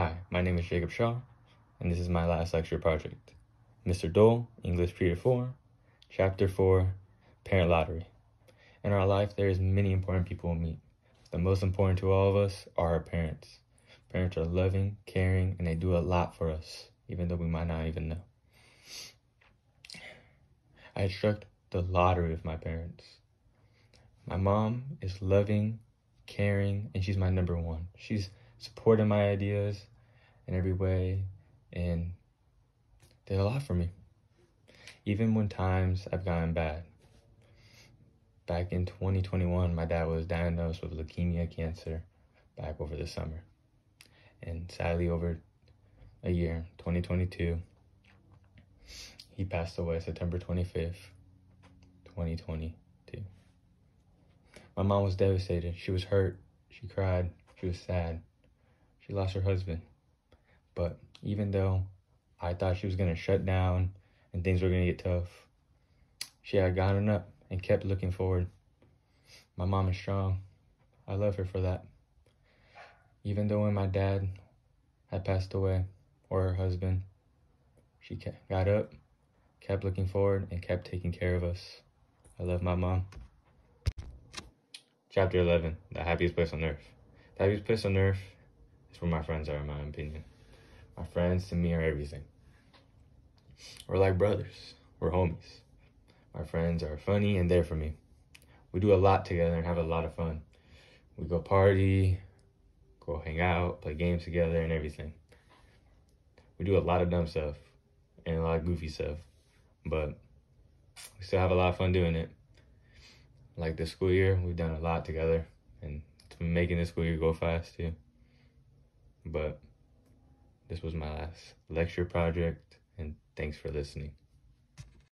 Hi, my name is Jacob Shaw, and this is my last lecture project. Mr. Dull, English Period 4, Chapter 4, Parent Lottery. In our life, there is many important people we meet. The most important to all of us are our parents. Parents are loving, caring, and they do a lot for us, even though we might not even know. I struck the lottery with my parents. My mom is loving, caring, and she's my number one. She's supporting my ideas in every way and did a lot for me. Even when times I've gotten bad. Back in 2021, my dad was diagnosed with leukemia cancer back over the summer. And sadly, over a year, 2022, he passed away September 25th, 2022. My mom was devastated. She was hurt. She cried. She was sad. She lost her husband. But even though I thought she was going to shut down and things were going to get tough, she had gotten up and kept looking forward. My mom is strong. I love her for that. Even though when my dad had passed away, or her husband, she got up, kept looking forward, and kept taking care of us. I love my mom. Chapter 11 The Happiest Place on Earth. The happiest place on earth is where my friends are, in my opinion. My friends to me are everything. We're like brothers, we're homies. My friends are funny and there for me. We do a lot together and have a lot of fun. We go party, go hang out, play games together, and everything. We do a lot of dumb stuff and a lot of goofy stuff, but we still have a lot of fun doing it like this school year, we've done a lot together and it's been making this school year go fast too. But this was my last lecture project and thanks for listening.